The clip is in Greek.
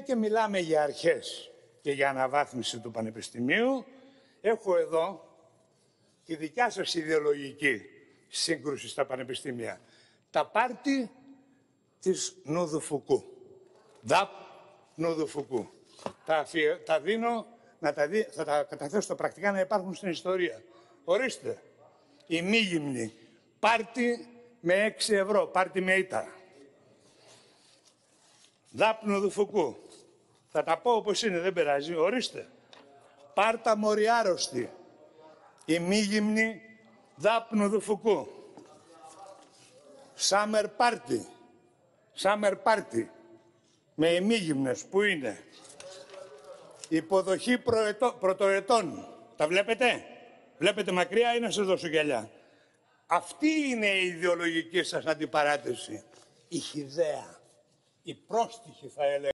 και μιλάμε για αρχές και για αναβάθμιση του Πανεπιστημίου, έχω εδώ τη δικιά σας ιδεολογική σύγκρουση στα πανεπιστήμια. Τα πάρτι της Νούδου Φουκού. ΔΑΠ Νούδου Φουκού. Τα, τα δίνω, να τα δει, θα τα καταθέσω στα πρακτικά να υπάρχουν στην ιστορία. Ορίστε, η μη γυμνή. Πάρτι με 6 ευρώ, πάρτι με ήττα. Δάπνο του Φουκού. Θα τα πω όπως είναι, δεν περάζει. Ορίστε. Πάρτα μοριάρωστη. Η μη γυμνή δάπνο του Φουκού. Summer party. Summer party. Με ημίγυμνες. Πού είναι. Υποδοχή προετο, πρωτοετών. Τα βλέπετε; Βλέπετε μακριά ή να σας δώσω γυαλιά. Αυτή είναι η ιδεολογική σας αντιπαράθεση. Η χιδαία. Η πρόστιχη θα έλεγα.